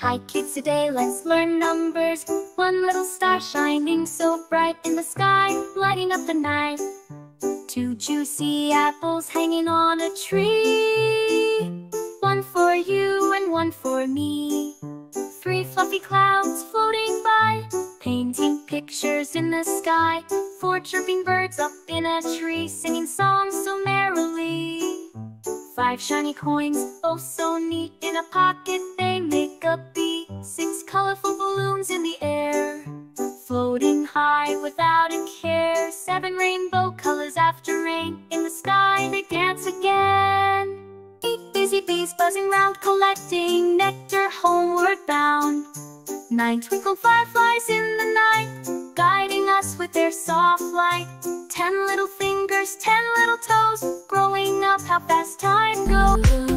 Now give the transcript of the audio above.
Hi kids, today let's learn numbers. One little star shining so bright in the sky, lighting up the night. Two juicy apples hanging on a tree. One for you and one for me. Three fluffy clouds floating by, painting pictures in the sky. Four chirping birds up in a tree, singing songs so merrily. Five shiny coins, oh so neat, in a pocket colorful balloons in the air, floating high without a care. Seven rainbow colors after rain, in the sky they dance again. Eight busy bees buzzing round, collecting nectar homeward bound. Nine twinkle fireflies in the night, guiding us with their soft light. Ten little fingers, ten little toes, growing up how fast time goes.